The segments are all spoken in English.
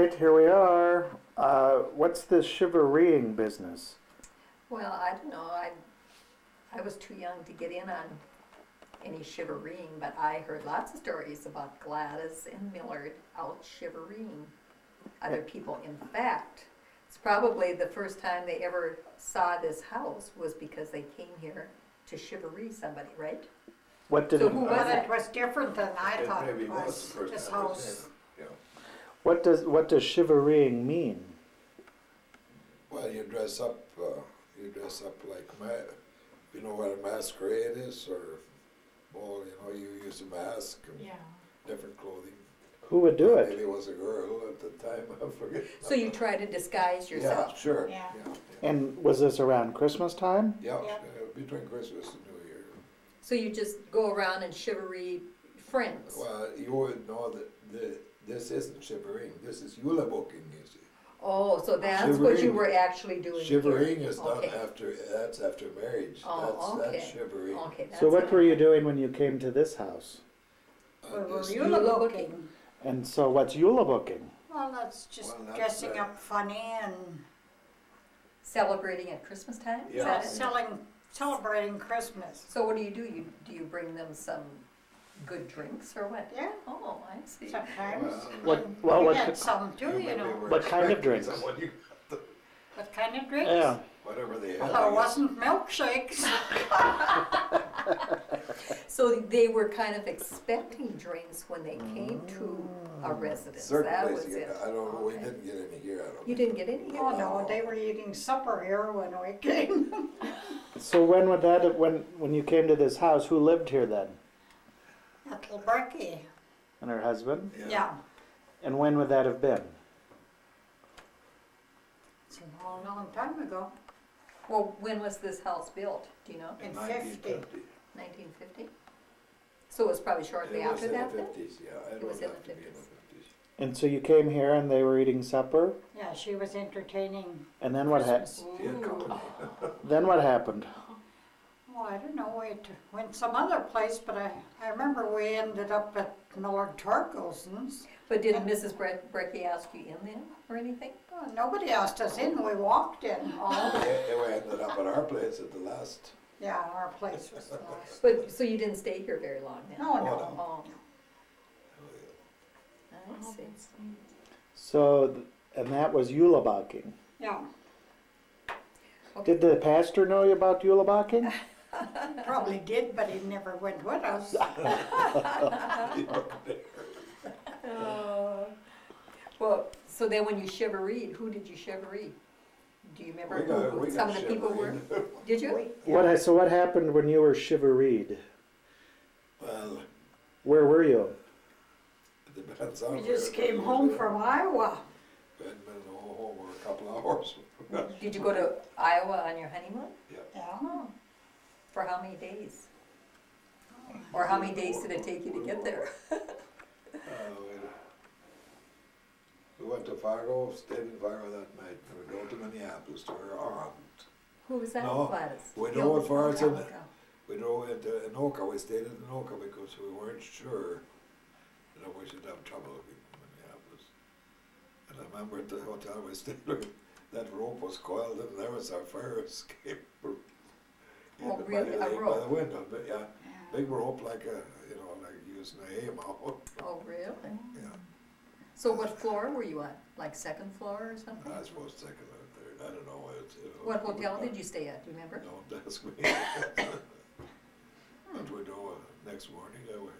right, here we are. Uh, what's this shiverying business? Well, I don't know, I, I was too young to get in on any shiverying, but I heard lots of stories about Gladys and Millard out shiverying other people. In fact, it's probably the first time they ever saw this house was because they came here to shivery somebody, right? What did So it, who was it? it was different than I It thought it was was, this time I've house. Seen it, yeah. what does what does shiverying mean? Well, you dress up, uh, you dress up like ma, you know what a masquerade is, or, well, you know, you use a mask and Yeah. different clothing. Who would do it? Maybe it was a girl at the time, I forget. So you try to disguise Yeah, yourself? sure, Yeah. yeah, yeah. And was this around Christmas time? Yeah, Yeah. uh, between Christmas and New Year. So you just go around and shivery friends? Well, you would know that the, this isn't shivering, this is Yule booking, you see. Oh, so that's what you were actually doing? Shivering is done Okay. after, that's after marriage, Oh, that's, that's okay. shivering. Okay, that's. So what it. were you doing when you came to this house? Uh, We were Yule Yule booking. And so what's Yule booking? Well, that's just Well, that's dressing that. up funny and Celebrating at Christmas time? Is Yeah. that it? selling, celebrating Christmas. So what do you do? You, do you bring them some good drinks or what? Yeah, Oh, I see. sometimes. What- well, we what had could- some too, you maybe know. What kind of drinks? someone, you- What kind of drinks? Yeah. Whatever they had. Well, it wasn't milkshakes. So they were kind of expecting drinks when they came to a mm. residence. Certain That was places, it. I don't know, we Okay. didn't get any here, I don't You think. didn't get any here? Oh, no, they were eating supper here when we came. So when would that when when you came to this house, who lived here then? Ethel Brecky, And her husband? yeah. And when would that have been? It's a long, long time ago, Well, when was this house built? Do you know? in In 1950. Nineteen fifty? So it was probably shortly It was after in the that then? yeah, it It was would in have the to be in the 50s. And so you came here and they were eating supper? Yeah, she was entertaining And then what happened? Christmas. She had company. Then what happened? Oh, I don't know, we t- went some other place, but I, I remember we ended up at Millard Torkelson's. But didn't Mrs. Bre- Brecky ask you in then or anything? Oh, Nobody asked us in, we walked in. Oh, They, they ended up at our place at the last, Yeah, our place was the last. but, so you didn't stay here very long then? No, Oh, no. Oh, oh I see. So, and that was Yulebaking. Yeah, Did the pastor know you about Yulebaking? probably did, but he never went with us. Oh. Well, so then when you shivereed, who did you shivereed? Do you remember we got, who we some got of the people were? Did you? What ha- so what happened when you were shiveried? Well, Where were you? it depends on. We just it came was. home from Iowa. We hadn't been home for a couple of hours. Did you go to Iowa on your honeymoon? Yeah, For how many days? Or how many days did it take you to get there? Uh, we- We went to Fargo, stayed in Fargo that night, and we drove to Minneapolis to her aunt. Who was that, No, Gladys? we Gilbert? as far as in-. We drove into Anoka, we stayed in Anoka because we weren't sure that we should have trouble in Minneapolis. And I remember at the hotel we stayed, that rope was coiled and there was our fire escape. Oh, by really? the- A By the rope? window, but yeah, yeah. big rope like a, you know, like using a haymow, Oh, really? yeah. So what floor were you on? Like second floor or something? I suppose second or third, I don't know. It's, it was- What hotel did you stay at, do you remember? Don't ask me. But we drove, uh, next morning, I went,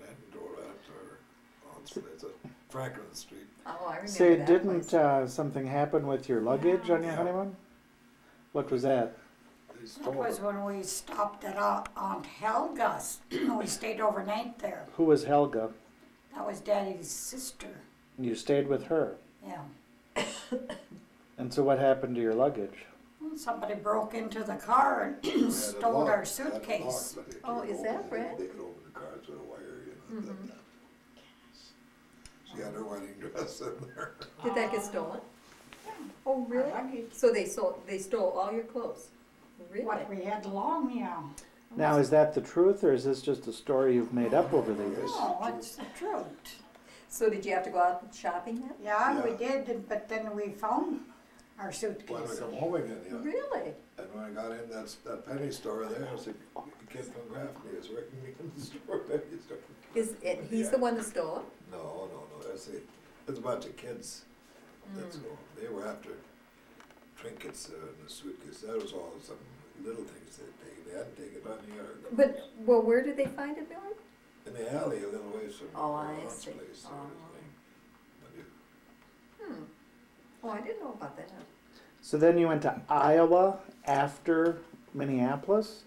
went and drove out to our aunt's place at Franklin Street. Oh, I remember Say, that didn't place. uh, something happen with your luggage on your Yeah. honeymoon? What was that? They That was when we stopped at Aunt Aunt Helga's. We stayed overnight there. Who was Helga? That was Daddy's sister, You stayed with her. yeah. And so what happened to your luggage? Well, Somebody broke into the car and We had it stole locked, our suitcase. locked, but they Oh, is that it. right? They could open the cars with a wire, you know. Mhm. She had her wedding dress in there. Did that get stolen? Yeah. Oh, really? Luggage. So they sold, they stole all your clothes? Really? What we had long, yeah. Now, is that the truth or is this just a story you've made up over the years? No, it's the truth. So did you have to go out shopping then? Yeah, we did, but then we found our When I suitcase. come home again, yeah. Really? And when I got in that, that penny store there, I was like, a kid from Grafton is working in the store, penny store. Is it, he's the one that stole it? No, no, no, that's it. It's a bunch of kids that's Mm. going, they were after trinkets and in the suitcase. That was all some little things that they'd taken. They hadn't taken money or. But, well, where did they find it, Millard? In the alley, a little ways from Oh, I Ron's see. place. Oh. was like- but it- Hmm. Oh, I didn't know about that. So then you went to Iowa after Minneapolis?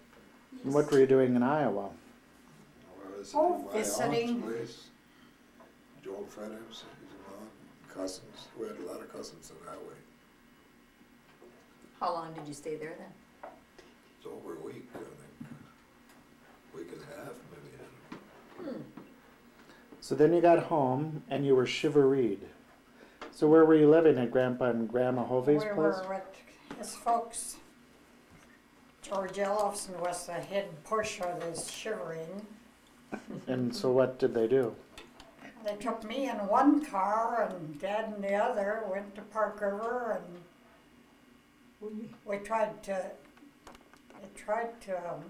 And what were you doing in Iowa? Oh, in my aunt's visiting. place. Joel Fredericks, his mom, cousins. We had a lot of cousins in that way. How long did you stay there then? It's over a week, I think. Week and a half, maybe. Hmm. So then you got home and you were shiveried. So where were you living at Grandpa and Grandma Hove's We place? were with his folks. George Ellison was the head pusher of this shivering. And so what did they do? They took me in one car and Dad in the other, went to Park River and we tried to, they tried to, um,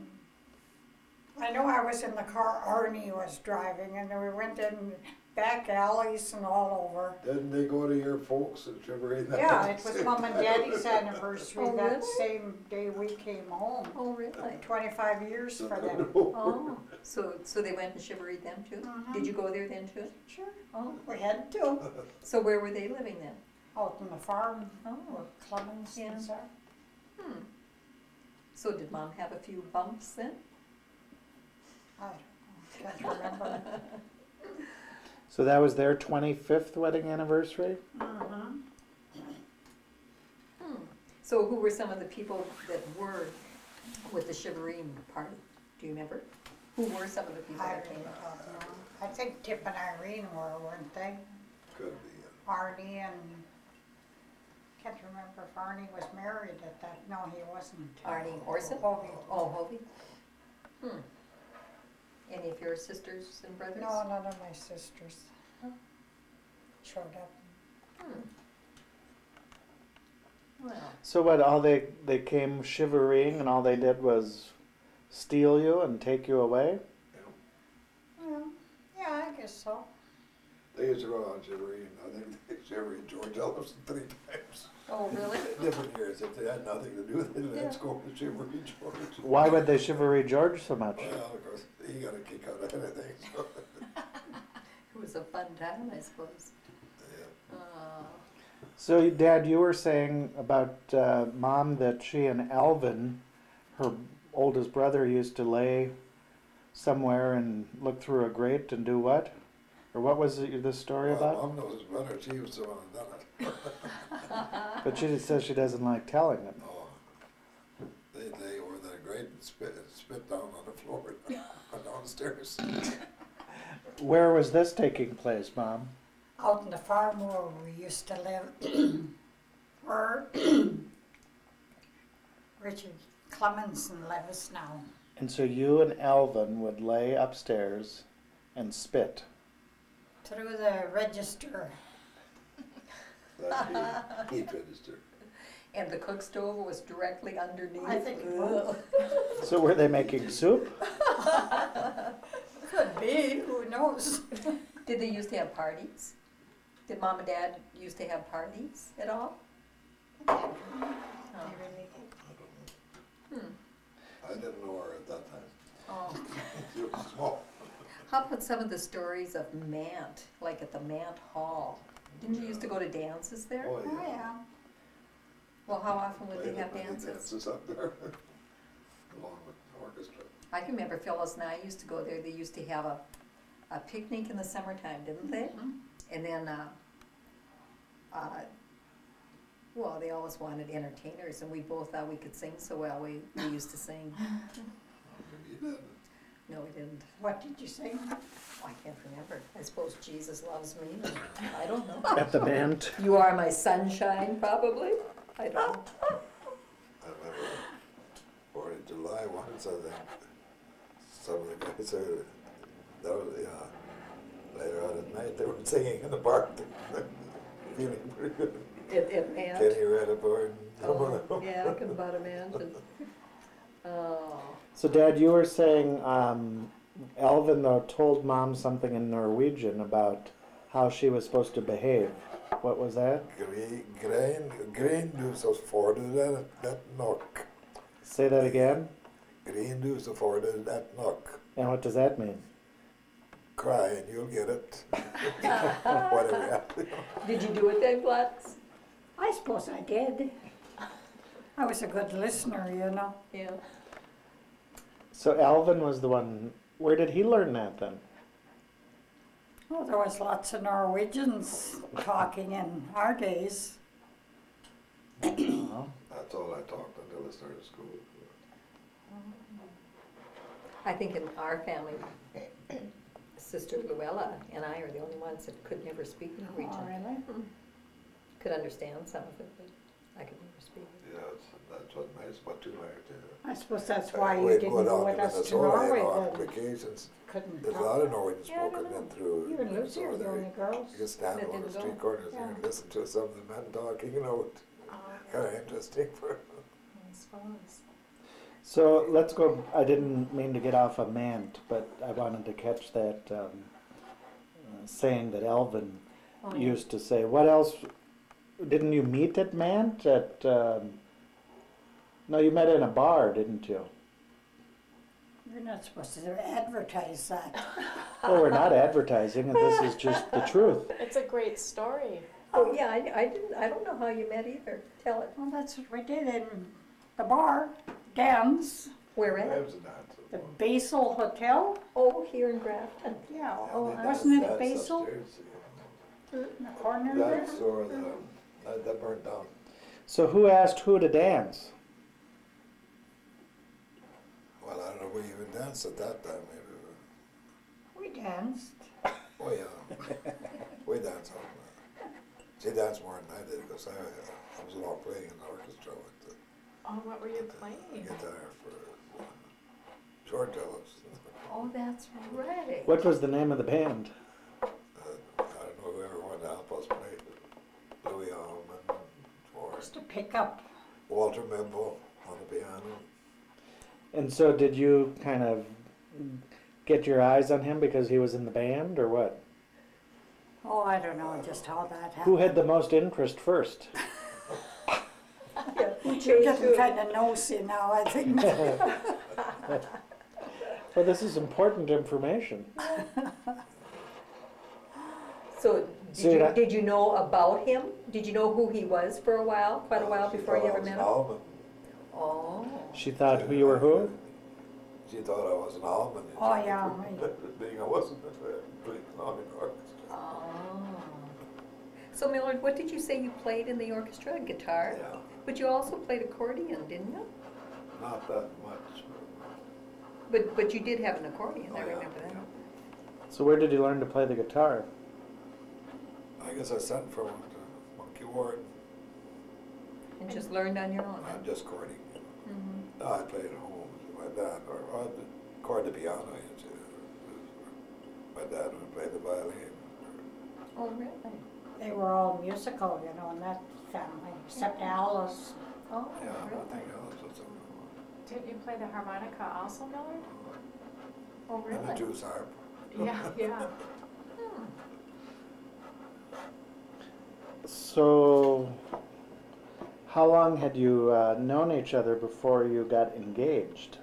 I know I was in the car, Arnie was driving and then we went in back alleys and all over. Didn't they go to your folks and Chivray? that Yeah, it was mom and daddy's anniversary Oh, that really? same day we came home. Oh, really? Twenty-five years for them. Oh, so, so they went and shiveried them too? Mhm. Did you go there then too? Sure, Oh, we had to, so where were they living then? Out on the farm Oh, with Clemens Yeah. and stuff. hmm. So did mom have a few bumps then? I don't know, can't remember. So that was their 25th wedding anniversary? Mhm. Hmm. So who were some of the people that were with the shiverine party? Do you remember? Who were some of the people I that really came? don't know. I think Tip and Irene were, weren't they? Could be, yeah. Arnie and, can't remember if Arnie was married at that, no, he wasn't. Arnie Orson? Hove. Oh, Hove? Hmm. Any of your sisters and brothers? No, none of my sisters showed up. Hmm. Well, So what, all they, they came shivering and all they did was steal you and take you away? Yeah, yeah, I guess so. They used to go on Chivray, and I think they Chivray George Ellison three times. oh, really? Different years, if they had nothing to do, they'd let's Yeah. go to Chivray George. Why would they shivery George so much? Well, of course, he got a kick out of anything, so, It was a fun time, I suppose. yeah. Uh, So, Dad, you were saying about uh, Mom that she and Alvin, her oldest brother, used to lay somewhere and look through a grate and do what? Or what was it, the story Well, about? Mom knows his brother, she was the one that done it. But she just says she doesn't like telling them. Oh, they, they were that great and spit, spit down on the floor, downstairs. Where was this taking place, Mom? Out in the farm where we used to live, where Richard Clemenson lives now. And so you and Alvin would lay upstairs and spit. Through the register, That he, he registered. And the cook stove was directly underneath. I think it Ugh. So were they making soup? could be, who knows? Did they used to have parties? Did mom and dad used to have parties at all? They Oh. really did. Hmm. I didn't know her at that time. Oh. She was small. How about some of the stories of Mant, like at the Mant Hall? Didn't you used to go to dances there? Oh, Oh, yeah. yeah. Well, how often would they have dances? Dances up there, along with the orchestra. I can remember Phyllis and I used to go there, they used to have a, a picnic in the summertime, didn't they? Mhm. And then, uh, uh, well, they always wanted entertainers, and we both thought we could sing so well, we, we used to sing. Maybe you did. No, we didn't. What did you say? Oh, I can't remember. I suppose Jesus loves me. I don't know. At the band? You are my sunshine, probably. I don't know. I remember Fourth of July once, I think, some of the guys said, that was, yeah, later on at night, they were singing in the park, feeling pretty good. It, it meant. Kenny Radiport and some Oh, yeah, I can about imagine. Oh, So, Dad, you were saying um, Elvin though told Mom something in Norwegian about how she was supposed to behave. What was that? Gre- Grein, grein du så får du det, det nok. Say that again. Grein du så får du det nok. And what does that mean? Cry and you'll get it. Whatever did you do it then, Gladys? I suppose I did. I was a good listener, you know. Yeah. So Alvin was the one. Where did he learn that then? Oh, there was lots of Norwegians talking in our days. Uh-huh. That's all I talked until I started school. I think in our family, Sister Luella and I are the only ones that could never speak Oh, Norwegian. really? Could understand some of it, but I could never speak it. Yeah, that's, that's what makes what too hard to. I suppose that's why you didn't go go down with to us to Minnesota, you Norway know, on then. vacations. Couldn't There's a talk. lot of Norwegian Yeah, I spoken don't in know. through You and Lucy Minnesota. are the only girls. You can stand That on the didn't street go. corners Yeah. there and listen to some of the men talking, you know, it's kind of interesting for. So let's go. I didn't mean to get off a mant, but I wanted to catch that um, uh, saying that Alvin Oh, yeah. used to say. What else? Didn't you meet at Mant? At um, no, you met in a bar, didn't you? You're not supposed to advertise that. well, we're not advertising, and this is just the truth. It's a great story. Oh, yeah, I, I didn't, I don't know how you met either. Tell it. Well, that's what we did in the bar, Dan's, Where I at? was a dancer. the Basil Hotel. Oh, here in Grafton. Yeah, Oh, Yeah, I- they wasn't danced- it danced Basil? upstairs, in the corner yeah. there. That's or the, that, that burnt down. So who asked who to dance? Well, I don't know, we even danced at that time, maybe. We danced. Oh, yeah. we danced all night. She danced more than I did because I, I was along playing in the orchestra with the, Oh, what were you the playing? guitar for uh, short tellos. Oh, that's right. What was the name of the band? Uh, I don't know whoever wanted to help us play. Louis Allman, or Just to pick up. Walter Mimble on the piano. And so, did you kind of get your eyes on him because he was in the band, or what? Oh, I don't know just how that happened. Who had the most interest first? Yeah, You're getting kind of nosy now, I think. Well, this is important information. So, did So you, that- did you know about him? Did you know who he was for a while, quite a while before you ever was met an him? Allman. Oh, She thought who you were who? She thought I was an Allman. and Oh, she- yeah, Being I wasn't, playing on the orchestra. oh. So Millard, what did you say you played in the orchestra? Guitar? Yeah, But you also played accordion, didn't you? not that much. But, but you did have an accordion, Oh, I yeah, remember that. yeah. So, where did you learn to play the guitar? I guess I sent for one to Monkey Ward. And just learned on your own? huh? I'm just chording. Mhm. I played at home with my dad, or, or I'd chord the piano. you see. My dad would play the violin. Oh, really? They were all musical, you know, in that family, except Alice. Oh, Yeah, really? nothing else. What's on Didn't you play the harmonica also, Millard? Oh, really? And the really? Jew's harp. Yeah, yeah. Hmm. So, how long had you uh, known each other before you got engaged?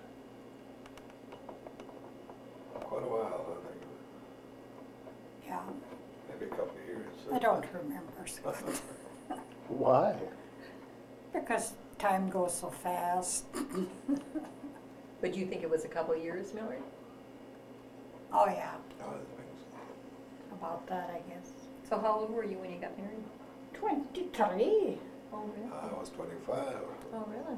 Quite a while, I think. Yeah, Maybe a couple of years. I don't remember, Why? because time goes so fast. But you think it was a couple of years, Millard? Oh, yeah, I think so. about that, I guess. So how old were you when you got married? Twenty-three. Oh, really? I was twenty-five. Oh, really?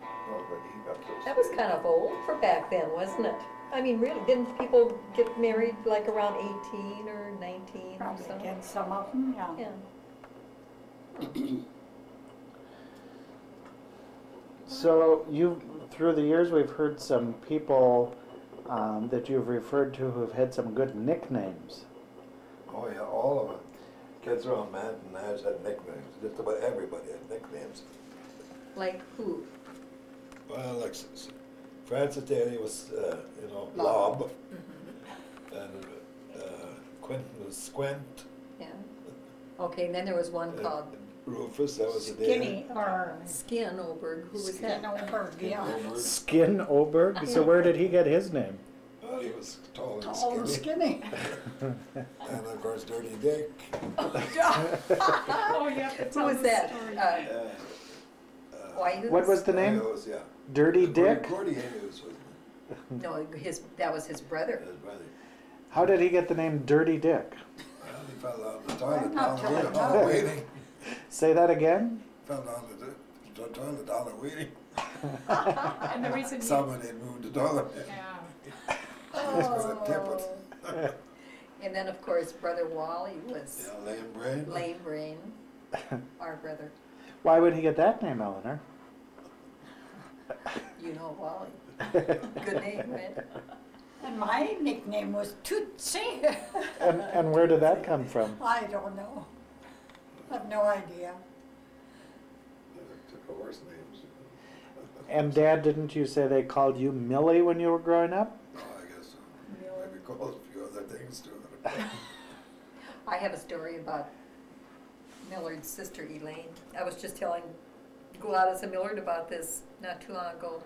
Well, he got to. That was kind of old for back then, wasn't it? I mean, really, didn't people get married like around eighteen or nineteen or Probably so? did some of them, yeah. Yeah. So, you through the years, we've heard some people um, that you've referred to who've had some good nicknames. Oh, yeah, all of them. Kids around Manton Nash had nicknames, just about everybody had nicknames. Like who? Well, like s- s- Francis Daly was, uh, you know, Lob. Lob, and uh, Quentin was Squint. Yeah. Okay, and then there was one uh, called Rufus, that was the Skinny or Skin Oberg. Who was skin that? over, yeah. Over. Skin Oberg. So where did he get his name? Well, he was tall and Tall and skinny. skinny. And of course, Dirty Dick. Oh, you have to Who was that? story. Uh, Uh, uh, What was the name? Ayos, yeah. Dirty Dick. Gordy Ayos was No, his that was his brother. his brother. How did he get the name Dirty Dick? Well, he fell down the toilet not down the telling down the waiting. Say that again. Fell down the, the toilet down the waiting. And the reason you, Somebody had moved the toilet. yeah, He's gonna tip it. And then of course brother Wally was Yeah, lame brain. lame brain. Our brother, Why would he get that name, Eleanor? you know Wally. Good name, right? And my nickname was Tootsie. And, and where did that come from? I don't know. I have no idea. Took worse names. And Dad, didn't you say they called you Millie when you were growing up? Oh, I guess so. A few other things too. I have a story about Millard's sister Elaine. I was just telling Gladys and Millard about this not too long ago.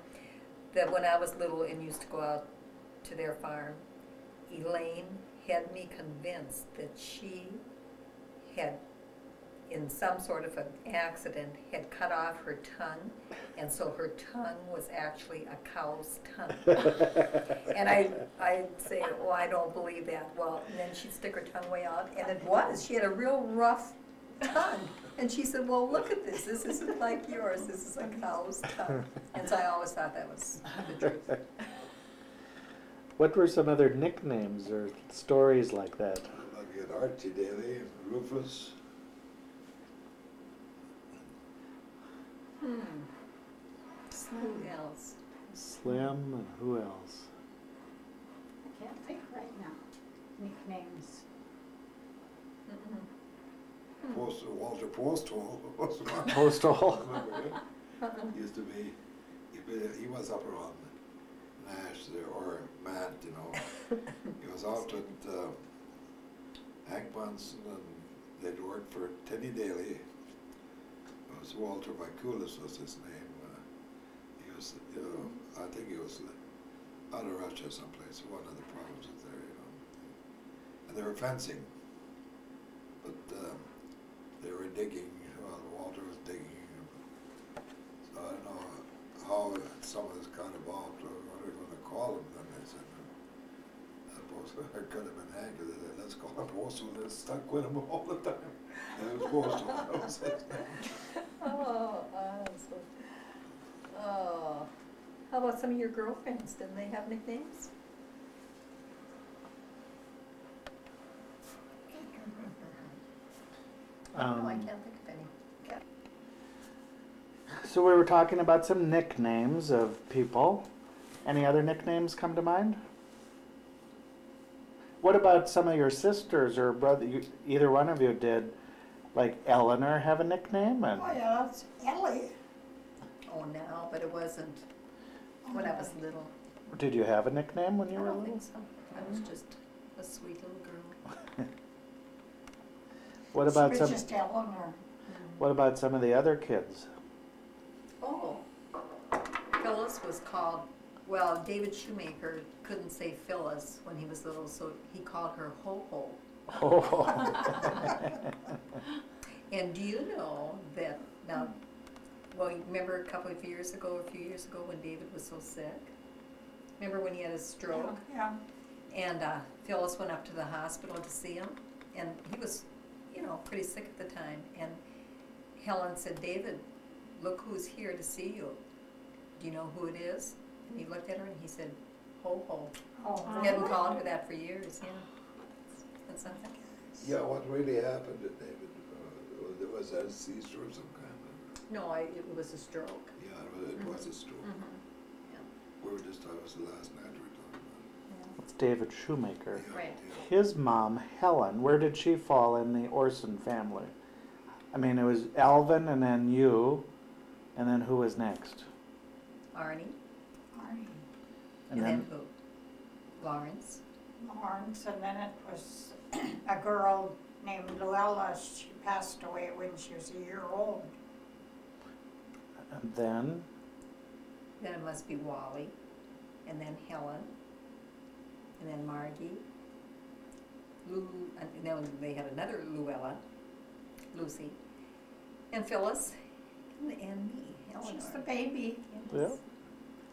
That when I was little and used to go out to their farm, Elaine had me convinced that she had, in some sort of an accident, had cut off her tongue, and so her tongue was actually a cow's tongue. And I, I'd say, oh, I don't believe that. Well, and then she'd stick her tongue way out, and it was. She had a real rough tongue. And she said, well, look at this. This isn't like yours. This is a cow's tongue. And so I always thought that was the truth. What were some other nicknames or stories like that? Like you had Archie Daly and Rufus. Hmm. Who else? Slim and who else? I can't think right now. Nicknames. Mm-mm. Post, Walter Postal was one. Postal. Remember? Used to be, he, was up around Nash there, or Matt, you know. He was out at uh, Hank Bunsen and they'd worked for Teddy Daly. Was Walter Vakulis was his name. Uh, he was, you know, I think he was out of Russia someplace, one of the provinces there, you know. And they were fencing. But um, they were digging, well, Walter was digging. So I don't know how some of this got involved, or what are we gonna call him, then they said, I could have been they said, let's call him Postal, they stuck with him all the time. And it was Postal, that was. Oh, oh. How about some of your girlfriends? Didn't they have nicknames? no, I Um, can't think of any. so we were talking about some nicknames of people. Any other nicknames come to mind? What about some of your sisters or brother? You, either one of you did, like Eleanor, have a nickname, and Oh, yeah, that's Ellie. Oh, now, but it wasn't when I was little. did you have a nickname when I you were don't little? think so. I was just a sweet little girl. What about She some? just Eleanor. What about some of the other kids? Oh, Phyllis was called, well, David Shoemaker couldn't say Phyllis when he was little, so he called her Ho Ho. Oh. And do you know that now? Well, you remember a couple of years ago, a few years ago, when David was so sick. Remember when he had a stroke? Yeah. And uh, Phyllis went up to the hospital to see him, and he was, you know, pretty sick at the time. And Helen said, "David, look who's here to see you. Do you know who it is?" And he looked at her and he said, "Ho ho." Oh, He hadn't called her that for years. Yeah, something. Yeah, what really happened to David, uh, there was a seizure of some kind No, I, it was a stroke. yeah, it was- it was a stroke. Mm-hmm. We were just, that was the last night we were talking about. Yeah, it's David Shoemaker. Yeah, Right. yeah. His mom, Helen, where did she fall in the Orson family? I mean, it was Alvin and then you, and then who was next? Arnie, Arnie and then who? Lawrence. Lawrence, and then it was a girl named Luella. She passed away when she was a year old. And then, Then it must be Wally, and then Helen, and then Margie. Lou, and then they had another Luella, Lucy, and Phyllis, and, and me, Eleanor. She's the baby. Yeah.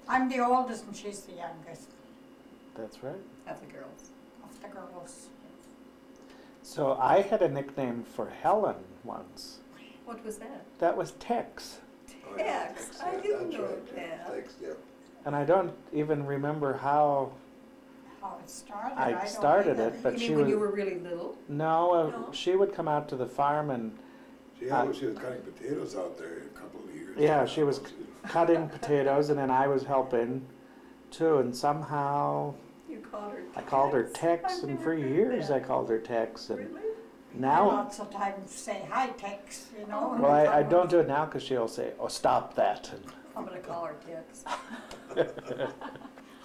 I'm the oldest and she's the youngest that's right. Of the girls. of the girls. So I had a nickname for Helen once. What was that? That was Tex. Oh, yeah, Tex, Tex, I yeah, didn't know right, that. Tex, yeah. And I don't even remember how How it started. I don't started either. it, but you she mean when was. you were really little? No, uh, No? she would come out to the farm and She, Uh, she was cutting potatoes out there a couple of years. Yeah, she was cutting potatoes, and then I was helping too. And somehow You called her I called her Tex? Tex, I've and for heard years I called her Tex. And Really? I now, lots of times say hi, Tex, you know. well, I, I don't do it now because she'll say, "Oh, stop that." And I'm gonna call her Tex.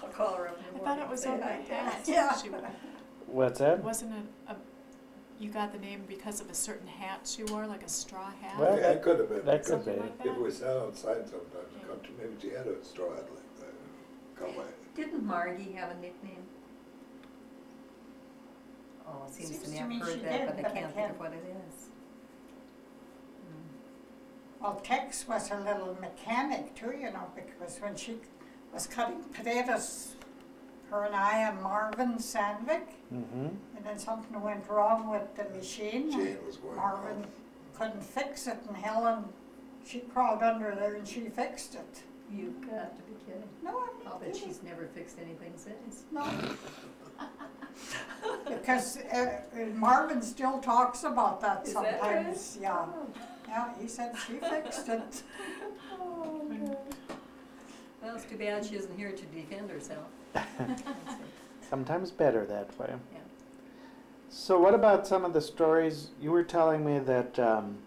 I'll call her I thought it was say on the hat. Tex. Yeah. She- What's that? Wasn't it, a- you got the name because of a certain hat she wore, like a straw hat? Well, Yeah, it could have been. That could be. like If that? we sat outside sometimes, in the maybe she had a straw hat like that. Cowboy. Didn't Margie have a nickname? Oh, it seems Seems to me to I've me heard she that, did, but I but I can't think can't- of what it is. Hmm. Well, Tex was a little mechanic too, you know, because when she was cutting potatoes, her and I and Marvin Sandvik, Mm-hmm. and then something went wrong with the machine. and Jane was going. Marvin couldn't fix it, and Helen, she crawled under there and she fixed it. You've got to be kidding. No, I'm I'll bet kidding. she's never fixed anything since. No. because uh, Marvin still talks about that Is that right? sometimes. Yeah, yeah. He said she fixed it. Oh, no. Well, it's too bad she isn't here to defend herself. Sometimes better that way. Yeah. So, what about some of the stories you were telling me that um,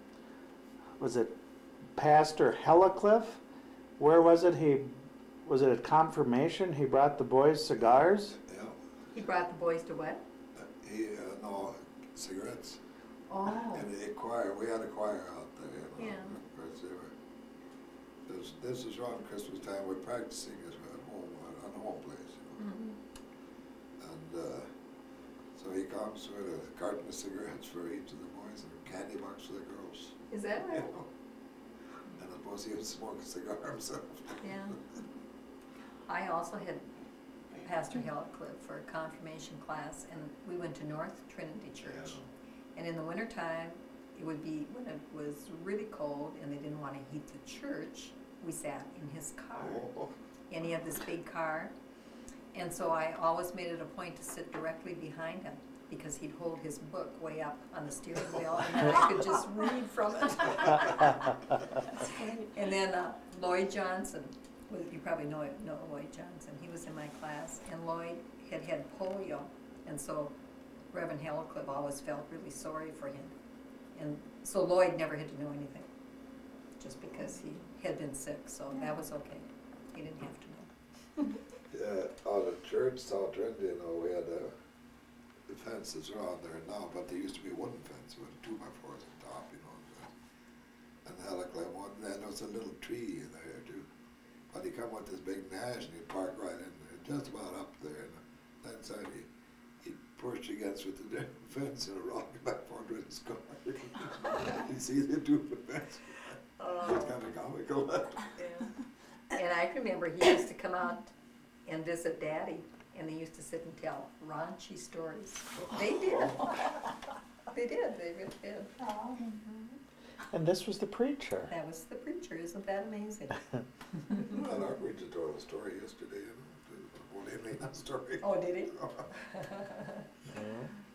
was it Pastor Hellicliff? Where was it? He was it at confirmation? He brought the boys cigars. Yeah, He brought the boys to what? He, uh, no, cigarettes. Oh, And a choir, we had a choir out there, you know. Yeah. Of course, they were, this, this is around Christmas time, we're practicing this at home, on the home place, you know. Mhm. And, uh, so he comes with a carton of cigarettes for each of the boys and a candy box for the girls. is that you right? know. And I suppose he would smoke a cigar himself. Yeah. I also had Pastor Hellicliff for a confirmation class, and we went to North Trinity Church. And in the wintertime, it would be, when it was really cold and they didn't want to heat the church, we sat in his car. Oh, And he had this big car. And so I always made it a point to sit directly behind him because he'd hold his book way up on the steering wheel and I could just read from it. And then uh, Lloyd Johnson, well, you probably know, know Lloyd Johnson, he was in my class, and Lloyd had had polio, and so Reverend Hellicliff always felt really sorry for him. And so Lloyd never had to know anything, just because he had been sick, so that was okay, he didn't have to know. Yeah, out of church, South Trinity, you know, we had, uh, the fences around there now, but there used to be a wooden fence with two by fours on top, you know. And the Heliclan one, then there was a little tree there too. But he come with this big Nash and he'd park right in there, just about up there, and that side he, he pushed against with the fence and a rock back forward with his car. You see the two fence, uh, it's kinda comical. Yeah. And I can remember he used to come out and visit Daddy, and they used to sit and tell raunchy stories. They did. Oh. They did, they really did. Oh, mm-hmm. And this was the preacher. That was the preacher, isn't that amazing? Well, our preacher told a story yesterday, you know, the old Emily story. Oh, did he? Yeah.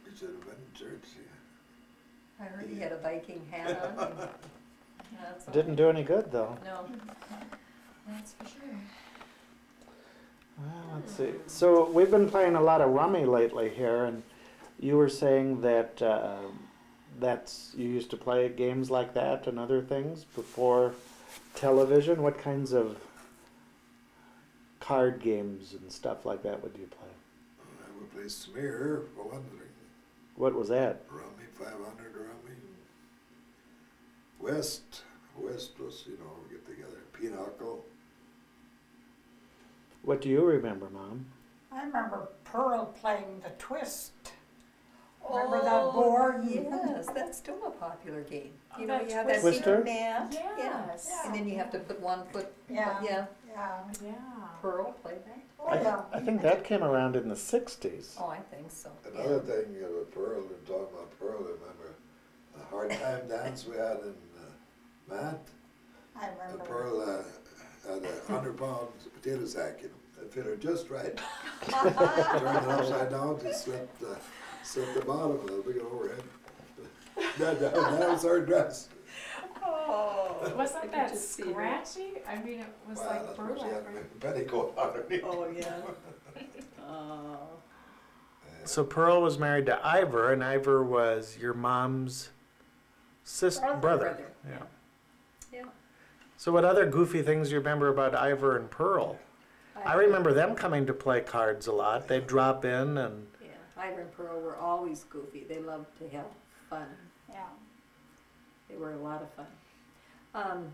We should have been in church, yeah. I heard he had a Viking hat on. and- That's Didn't do any good though. No. That's for sure. Well, let's see. So we've been playing a lot of rummy lately here, and you were saying that uh, that's you used to play games like that and other things before television. What kinds of card games and stuff like that would you play? I would play smear for one thing. What was that? Rummy, five hundred rummy. West, West was, you know, get together, pinochle. What do you remember, Mom? I remember Pearl playing the twist. Remember that Oh, board? Yes, that's still a popular game. Oh, You know, that you have that Twister? big mat. Yes. Yeah. And then you have to put one foot, Yeah, yeah, yeah. Yeah. Pearl, play that. Oh, yeah. I, I think that came around in the '60s. Oh, I think so. yeah. Another thing uh, with Pearl, and talking about Pearl, I remember the hard time dance we had in uh, Matt. I And remember. Pearl uh, had a hundred pound potato sack, and it fit her just right. Turned it upside down to slip the, at the bottom of it, big overhead. That, that, that was our dress. Oh. I Wasn't that just see her. scratchy? I mean, it was Wow, like that's what she burlap. in right? her Petticoat underneath. Oh, yeah. Oh. So Pearl was married to Ivor, and Ivor was your mom's sister Brother. brother. Brother. Yeah. Yeah. So what other goofy things do you remember about Ivor and Pearl? I remember them coming to play cards a lot. They'd drop in and Yeah, Ivor and Pearl were always goofy. They loved to have fun. Yeah. They were a lot of fun. Um,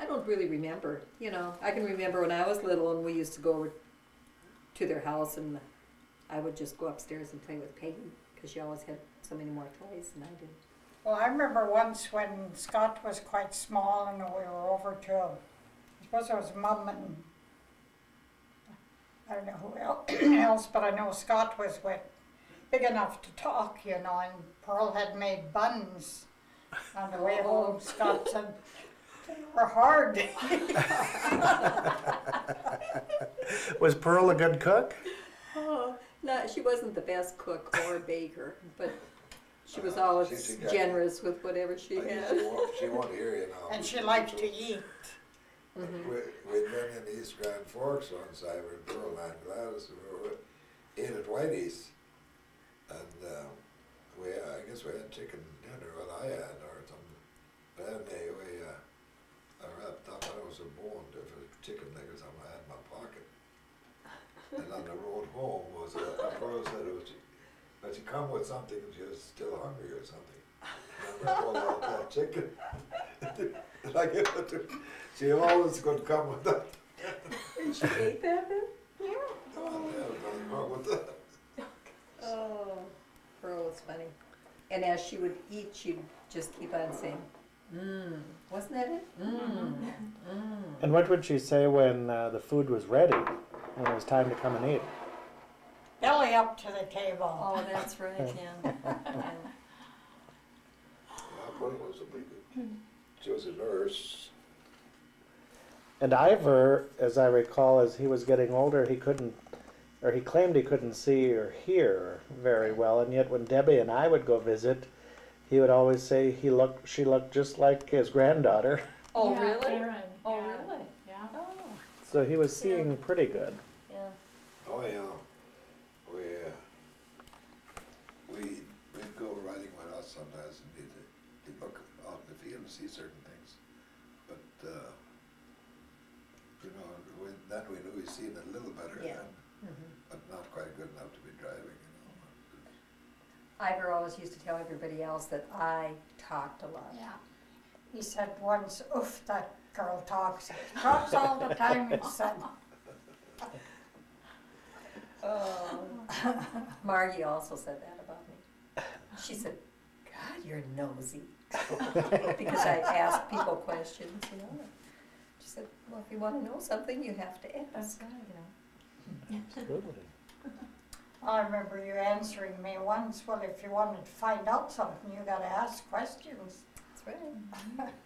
I don't really remember. You know, I can remember when I was little and we used to go over to their house and I would just go upstairs and play with Peggy because she always had so many more toys than I did. Well, I remember once when Scott was quite small and we were over to, I suppose it was Mum and, I don't know who else, but I know Scott was with, big enough to talk, you know, and Pearl had made buns. On the way home, Scott said, they were hard. was Pearl a good cook? Oh, no, she wasn't the best cook or baker, but she was Uh, always she- she got- generous with whatever she I had. She won't, she won't hear you now. And she liked to eat. Mhm. We, we'd been in East Grand Forks once, I were in Pearl and Gladys, and we were ate at Whitey's. And, um, we, I guess we had chicken dinner, what I had, or something. But anyway, uh, I wrapped up, I was a bone, if it was chicken leg or something, I had in my pocket. And on the road home was, a a Pearl said it was, but she come with something, she was still hungry or something. And I pulled out that chicken. And I gave it to, she always could come with that. And she ate that then? Oh, yeah, nothing wrong with that. Oh, Pearl was funny. And as she would eat, she'd just keep on saying, mmm, wasn't that it? Mmm, mmm. And what would she say when uh, the food was ready, when it was time to come and eat? Belly up to the table. Oh, that's right, yeah. yeah. Yeah, Pearl was a big, hmm. she was a nurse. And Ivor, as I recall, as he was getting older, he couldn't, or he claimed he couldn't see or hear very well. And yet, when Debi and I would go visit, he would always say he looked, she looked just like his granddaughter. Oh, Yeah, really? Karen, Oh, yeah, really? Yeah. Oh, So he was seeing pretty good. yeah. Oh, yeah. We, uh, we, we'd go riding with us sometimes and he'd, he'd look out in the field and see certain things. But, uh, you know, we, then we knew he'd seen it a little better Yeah. then, Mhm. but not quite good enough to be driving, you know. Ivor always used to tell everybody else that I talked a lot. Yeah. He said once, oof, that girl talks. Talks all the time, he said. Oh. Margie also said that about me. She said, God, you're nosy. because I asked people questions, you know. She said, Well, if you want to know something, you have to ask, you know. Absolutely. I remember you answering me once, well, if you wanted to find out something, you gotta ask questions. That's right.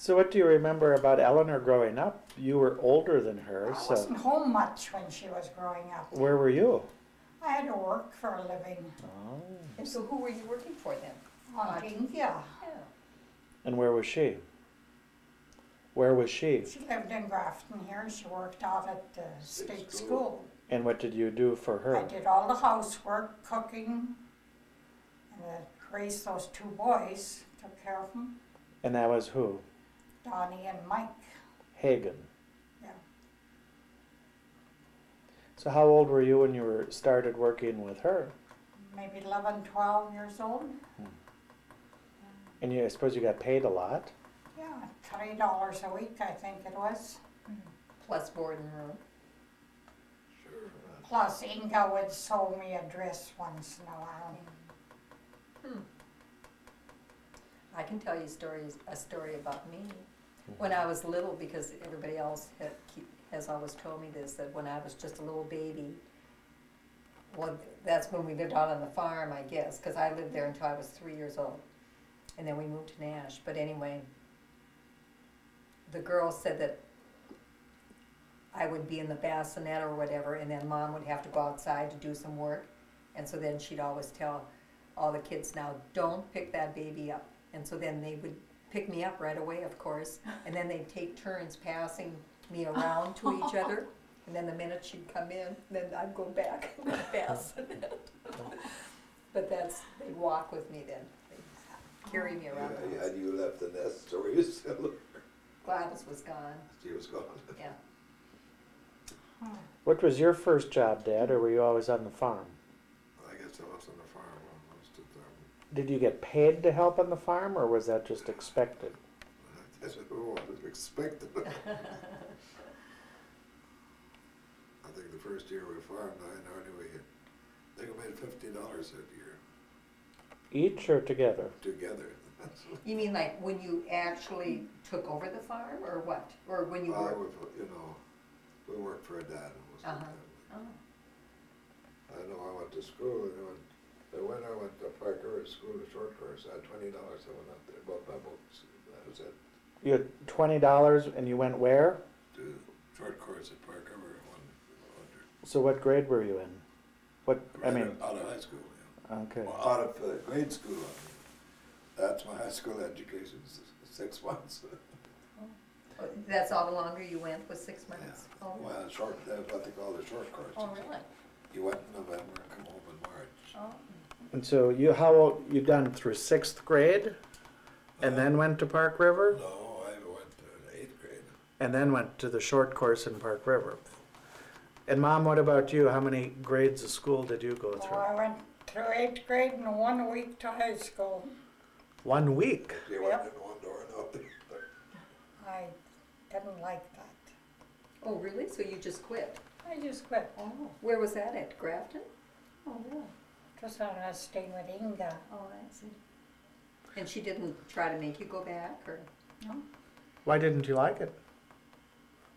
So, what do you remember about Eleanor growing up? You were older than her, I so wasn't home much when she was growing up. where were you? I had to work for a living Oh. And so who were you working for then? on India. Yeah. And where was she? Where was she? She lived in Grafton here, she worked out at the State state school. school. And what did you do for her? I did all the housework, cooking, and I raised those two boys, took care of them, And that was who? Donnie and Mike. Hagen. Yeah. So how old were you when you were started working with her? Maybe 11, 12 years old. Hmm. And you, I suppose you got paid a lot. Yeah, three dollars a week, I think it was. Hmm. Plus board and room. Plus Inga would sew me a dress once in a while. Hmm. I can tell you stories, a story about me. When I was little, because everybody else had, has always told me this, that when I was just a little baby, well, that's when we lived out on the farm, I guess, because I lived there until I was three years old. And then we moved to Nash. But anyway, the girl said that I would be in the bassinet or whatever, and then mom would have to go outside to do some work. And so then she'd always tell all the kids now, don't pick that baby up. And so then they would pick me up right away, of course, and then they'd take turns passing me around to each other. And then the minute she'd come in, then I'd go back in the bassinet. But that's, they'd walk with me then, they'd carry me around the Yeah, house. yeah, you left the nest, or you still, Gladys was gone, she was gone. yeah. What was your first job, Dad, or were you always on the farm? I guess I was on the farm almost at the time. Did you get paid to help on the farm, or was that just expected? That's what I was expecting. I think the first year we farmed, I know we, I think we made fifty dollars that year Each or together? together. You mean like when you actually took over the farm, or what? Or when you I were? was, you know, we worked for a dad most of Uh-huh. time. Oh, I know I went to school, and went, the winter I went to Park River School of Short Course, I had twenty dollars, I went up there, bought my books, that was it, You had twenty dollars, and you went where? to short course at Park River one, winter. So what grade were you in? What I mean? Out of high school, yeah. Okay. Well, out of uh, grade school, I mean. That's my high school education, six months. That's all the longer you went, was six months? Oh, really? Well, short, that's what they call the short course. Oh, really? You went in November and come home in March. Oh, And so you how old you done through sixth grade, and then uh, went to Park River, No, I went to eighth grade. and then went to the short course in Park River. And mom, what about you? How many grades of school did you go So through? Oh, I went through eighth grade and one week to high school. One week. You went in one door and out the other. I didn't like that. oh, really? So you just quit? I just quit. Oh, where was that at? Grafton? Oh, really? Just wanted to stay with Inga. Oh, I see. And she didn't try to make you go back, or? No. Why didn't you like it?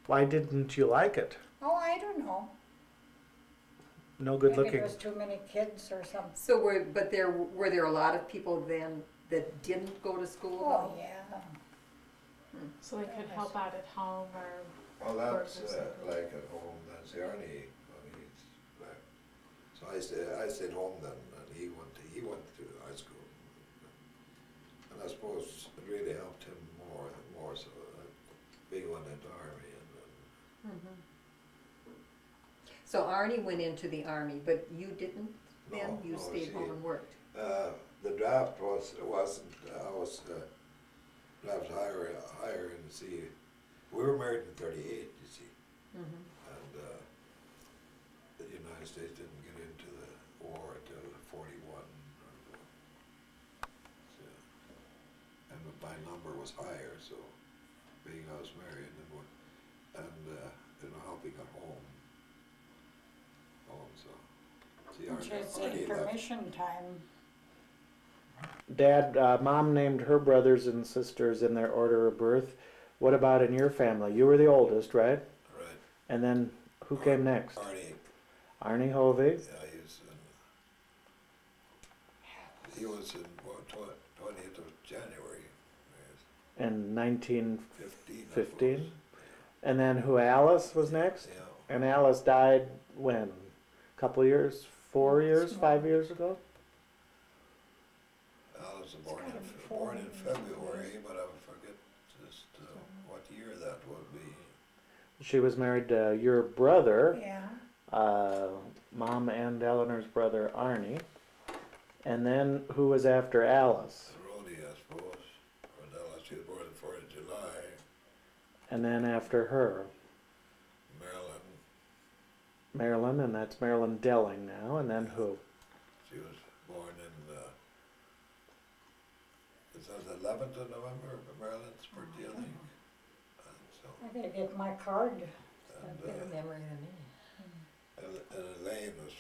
Why didn't you like it? Oh, I don't know. No good Maybe looking. there was too many kids or something. So were, but there, were there a lot of people then that didn't go to school? Oh, though? yeah. So they could help out at home or, Well, that's Work or uh, something. like at home, that's the Arnie, when he's back. So I stayed, I stayed home then, and he went to, he went to high school. And I suppose it really helped him more, more so, uh, being one in the army and then Mhm. So Arnie went into the army, but you didn't then? No, You no, stayed see, home and worked? Uh, the draft was, it wasn't, I was, uh, drafted higher, higher in the sea. We were married in thirty-eight, you see, Mhm. and, uh, the United States didn't get into the war until forty-one. so. And my number was higher, so being I was married and, and, uh, you know, helping at home. Home, so. See, Which is Arnie left time. Dad, uh, mom named her brothers and sisters in their order of birth. What about in your family? You were the oldest, right? Right, And then who came next? Arnie, Arnie Hove. yeah, he was in, he was in, what, twentieth of January, in 1915. fifteen. I Fifteen? suppose. And then who Alice was next? Yeah, And Alice died when? A couple years? Four years? Five years ago? Alice was born in, born in forty. February, but I forget just, uh, what year that would be. She was married to your brother, Yeah. uh, mom and Eleanor's brother Arnie. And then who was after Alice? Rhodey, I suppose. Or no, she was born the Fourth of July. And then after her, Marilyn, Marilyn, and that's Marilyn Delling now. And then who? 11th of November, Marilyn's birthday, I think. So. I gotta get my card. And, uh, better memory than me. And, and Elaine was.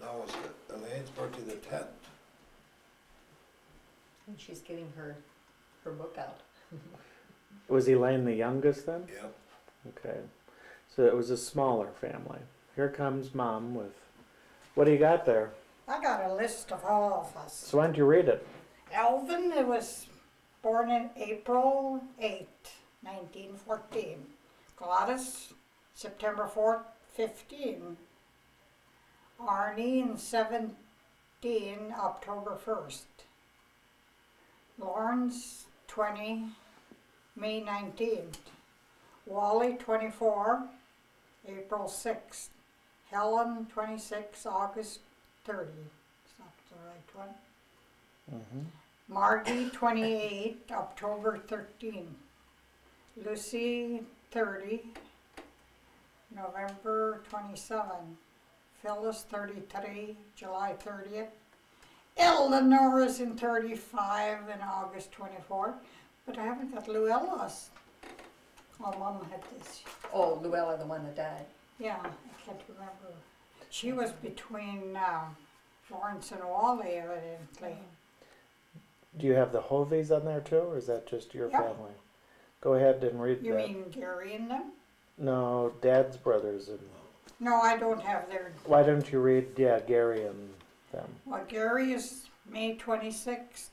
Now was Elaine's birthday the 10th. And she's getting her her book out. was Elaine the youngest then? Yep. Okay. So it was a smaller family. Here comes mom with, what do you got there? I got a list of all of us. So why don't you read it? Alvin it was born in April 8, 1914. Gladys, September 4th, 15. Arnie in 17, October 1st. Lawrence, 20, May 19th. Wally, 24, April 6th. Helen, 26, August 30. Is that the right one? Mm-hmm. Margie, 28, October 13. Lucy, 30, November 27. Phyllis, 33, July 30th. Eleanor is in 35 and August 24. But I haven't got Luella's. Oh, Mom had this. Oh, Luella, the one that died. Yeah, I can't remember. She was between uh, Florence and Wally, evidently. Do you have the Hovies on there too, or is that just your Yeah. family? Go ahead and read You that. mean Gary and them? No, Dad's brothers and. No, I don't have their Why don't you read? Yeah, Gary and them. Well, Gary is May 26,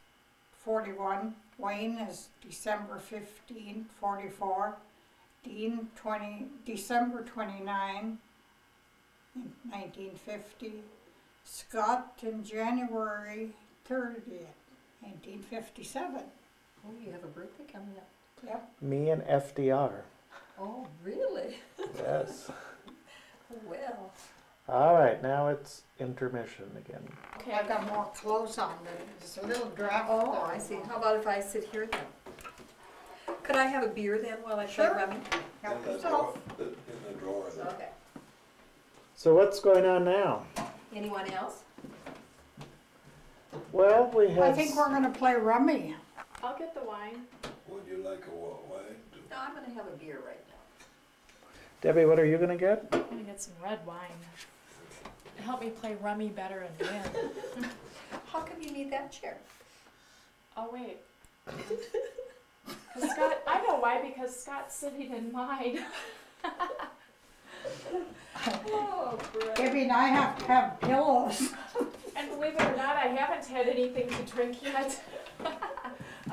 41. Wayne is December 15, 44. Dean 20, December 29, in 1950. Scott in January 30th, 1957. Oh, you have a birthday coming up. Yep. Me and FDR. Oh, really? Yes. Well, All right, now it's intermission again. Okay, I've got more clothes on. There's a little draft. oh, there. I see. How about if I sit here then? Could I have a beer then while I play Sure. rummy? Help In the yourself. drawer- In the drawer there. Okay. So what's going on now? Anyone else? Well, we have. I think we're going to play rummy. I'll get the wine. Would you like a wa- wine? No, I'm gonna have a beer right now. Debi, what are you gonna get? I'm gonna get some red wine. Help me play rummy better and win. How come you need that chair? Oh wait. Scott, I know why. Because Scott's sitting in mine. Oh, great. Debi and I have to have pillows. And believe it or not, I haven't had anything to drink yet. I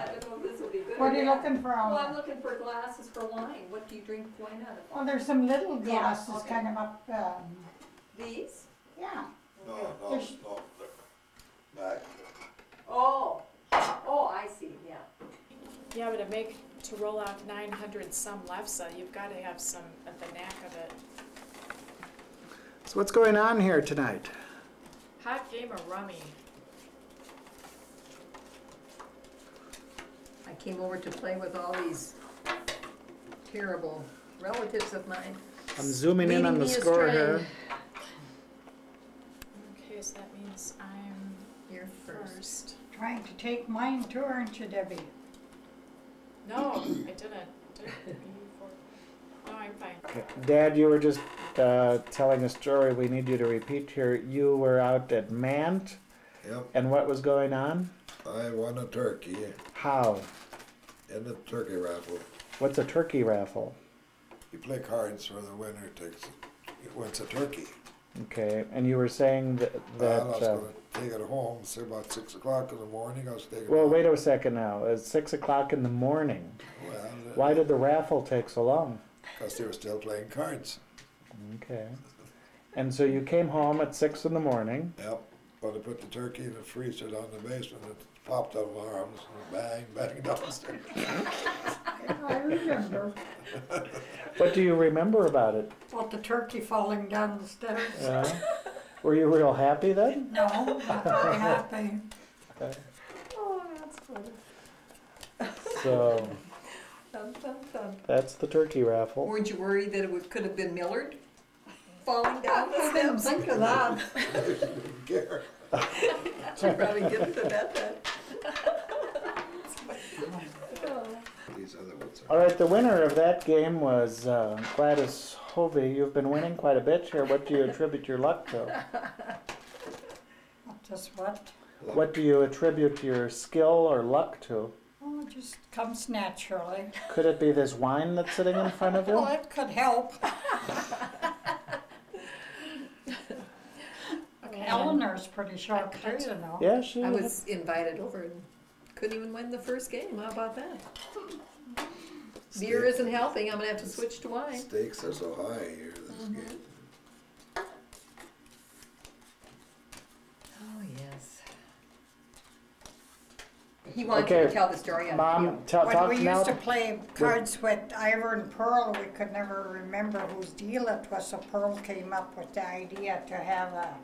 don't know if this will be good. What or are you bad. looking for Well, I'm looking for glasses for wine. What do you drink wine out of? Well, there's some little Yeah, glasses okay. kind of up, um, These? yeah. No, no, There's- no, back. Oh, oh, I see, yeah. Yeah, but to make to roll out 900 some lefse, you've got to have some of the knack of it. So what's going on here tonight? Hot game of rummy. I came over to play with all these terrible relatives of mine. I'm zooming in on the score astray. here. Okay, so that means I'm You're first. first. Trying to take mine too, aren't you, Debi? No, I didn't. Did you for- No, I'm fine. Okay. Dad, you were just uh, telling a story. We need you to repeat here. You were out at Mant, Yep, and what was going on? I won a turkey How? in the turkey raffle. What's a turkey raffle? You play cards where the winner takes, it wins a turkey. Okay, and you were saying that. Well, I was uh, gonna take it home, say about six o'clock in the morning, I was taking. well, it wait home. a second now. It's six o'clock in the morning. Well, Why did the raffle take so long? Because they were still playing cards. Okay. And so you came home at six in the morning. Yep, but I put the turkey in the freezer down in the basement, it popped out of my arms, and bang, bang downstairs. I remember. What do you remember about it? About the turkey falling down the stairs. Uh, were you real happy then? No, not very happy. Okay. Oh, that's funny. So That's the turkey raffle. Weren't you worried that it would, could have been Millard falling down the I didn't steps? think of that. Didn't. Should probably get to that then. These other ones All are. right, the winner of that game was uh, Gladys Hove. You've been winning quite a bit here. What do you attribute your luck to? Just what? What do you attribute your skill or luck to? Oh, it just comes naturally. Could it be this wine that's sitting in front of you? Well, it could help. Eleanor's pretty sharp too, you know. Yeah, she. I was invited over and couldn't even win the first game. How about that? Beer isn't helping. I'm gonna have to switch to wine. Stakes are so high here this Mhm. game. Oh, yes. He wanted Okay, to tell the story on Mom, film. tell, When talk we now. used to play cards with Ivor and Pearl, we could never remember whose deal it was, so Pearl came up with the idea to have a,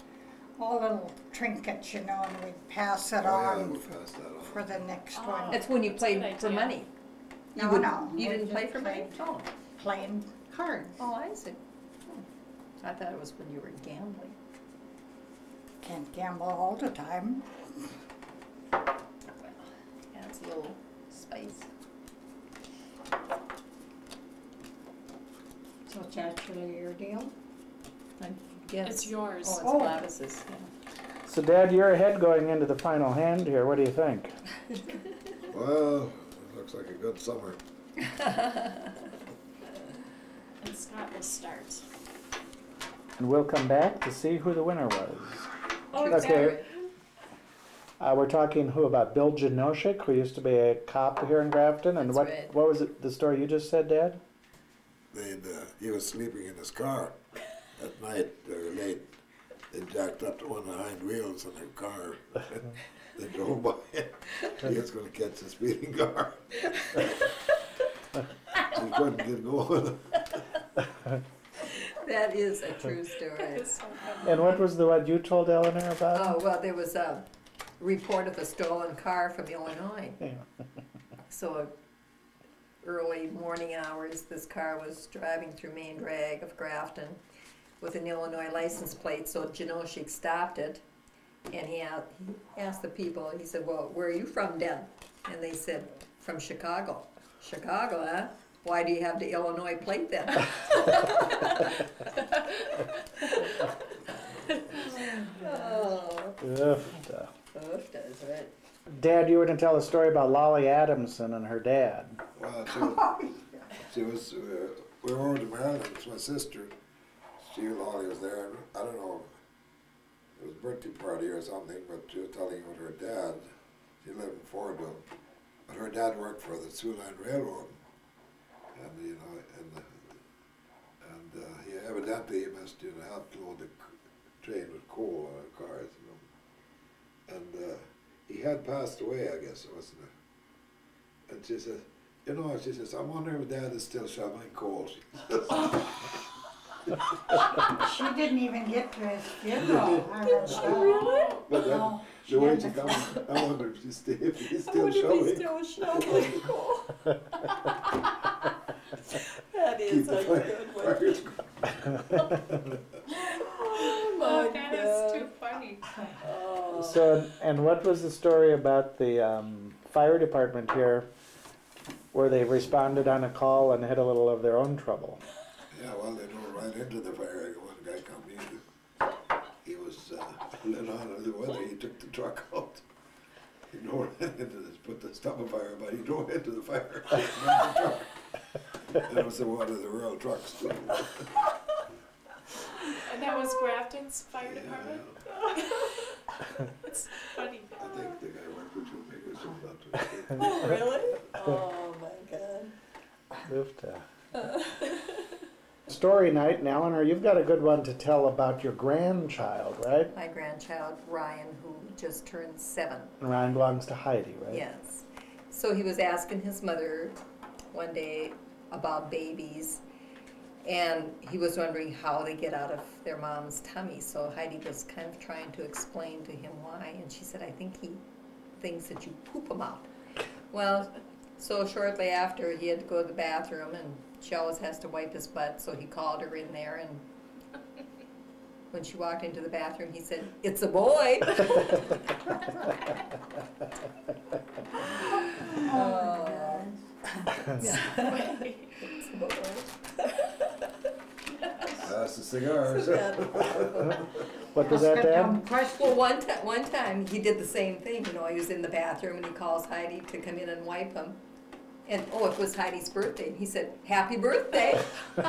all little trinkets, you know, and we'd pass it Oh, yeah, on we'll pass that on. for the next Oh. one. That's when you That's a good played for money. You No, would- no, You didn't play for money? played- Oh, Playing cards. oh, I see. Hmm. I thought it was when you were gambling. Can't gamble all the time. Adds little spice. So it's actually your deal? I guess. It's yours. Oh, it's Oh. Gladys's, So, Dad, you're ahead going into the final hand here. What do you think? Well, it looks like a good summer. And Scott will start. And we'll come back to see who the winner was. Oh, Okay. Uh, we're talking who about Bill Janoshik, who used to be a cop here in Grafton, and That's what right. what was it? The story you just said, Dad? They'd, uh, he was sleeping in his car at night, or late. They jacked up to one of the hind wheels in the car. they drove by it. He was going to catch the speeding car. he couldn't get going. That is a true story. So. And what was the one you told Eleanor about? Oh, well, there was a report of a stolen car from Illinois. Yeah. So early morning hours, this car was driving through main drag of Grafton with an Illinois license plate, so Janoshik stopped it. And he asked the people, he said, well, where are you from, Den? And they said, from Chicago. Chicago, huh? Why do you have the Illinois plate then? Oh, Ugh. Oof, does it. Dad, you were going to tell a story about Lolly Adamson and her dad. Well, she was, she was uh, we were over to Marilyn. It's my sister. She and Lolly was there. I don't know. It was a birthday party or something, but she was telling about her dad. She lived in Fordville, but her dad worked for the Soo Line Railroad, and you know, and uh, and uh, he evidently he must you know help load the train with coal on the cars, you know. And uh, he had passed away, I guess, wasn't it? And she says, you know, she says, I'm wondering if Dad is still shoveling coal. She. She didn't even get to his funeral. Did she really? But then, No, she the way had she the- comes, I wonder if she's still, if he's I still wonder if shoveling. he's still shoveling coal. That Keep a good one. fires going. Oh my that is too funny. Oh. So, and what was the story about the um, fire department here, where they responded on a call and had a little of their own trouble? Yeah, well, they drove right into the fire. One guy come in, he was uh, a little under the weather. He took the truck out. He drove right into this, put the stop a fire, but he drove into the fire. not the truck. And it was the one of the real trucks. Too. And that was Grafton's fire Yeah, department? It's funny. I think the guy worked with you, maybe it's not too. Oh, really? Oh my god. Moved to- Story night, and Eleanor, you've got a good one to tell about your grandchild, right? My grandchild Ryan, who just turned seven. And Ryan belongs to Heidi, right? Yes. So he was asking his mother one day about babies, and he was wondering how they get out of their mom's tummy. So Heidi was kind of trying to explain to him why, and she said, "I think he thinks that you poop him out." Well, so shortly after, he had to go to the bathroom, and she always has to wipe his butt. So he called her in there, and when she walked into the bathroom, he said, "It's a boy." Oh. oh. It's a boy. That's the cigars. What was Ask that, a Dad? dumb question. Well, one time, one time he did the same thing. You know, he was in the bathroom and he calls Heidi to come in and wipe him. And oh, it was Heidi's birthday. He said, "Happy birthday!"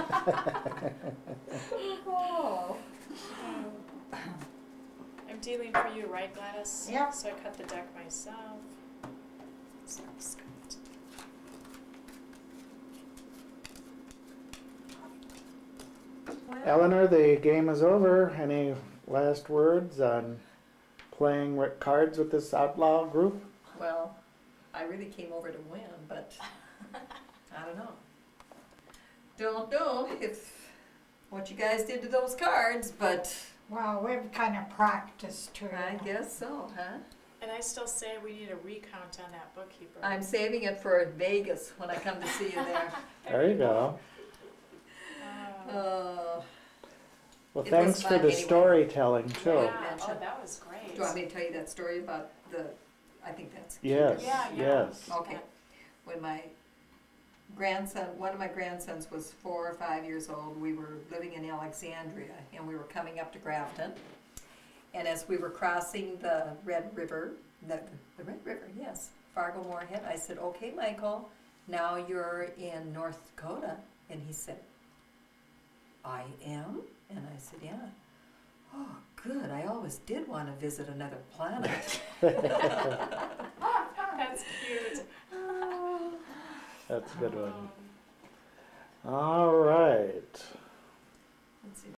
oh, I'm dealing for you, right Gladys? Yep. So I cut the deck myself. So scuffed. Eleanor, the game is over. Any last words on playing wi- cards with this outlaw group? well, I really came over to win, but I don't know. Don't know if what you guys did to those cards, but Well, we've kind of practiced too. I guess so, huh? And I still say we need a recount on that bookkeeper. I'm saving it for Vegas when I come to see you there. There you go. Oh. Uh, Well, It was thanks for fun the anyway. storytelling too. Yeah, oh, mention. that was great. Do you want me to tell you that story about the, I think that's. Yes, Yeah, yeah. yes. Okay, when my grandson, one of my grandsons was four or five years old, we were living in Alexandria and we were coming up to Grafton. And as we were crossing the Red River, the, the Red River, yes, Fargo Moorhead, I said, okay, Michael, now you're in North Dakota. And he said, I am? And I said, Yeah. Oh, good. I always did want to visit another planet. That's cute. That's a good one. Um, All right. Let's see.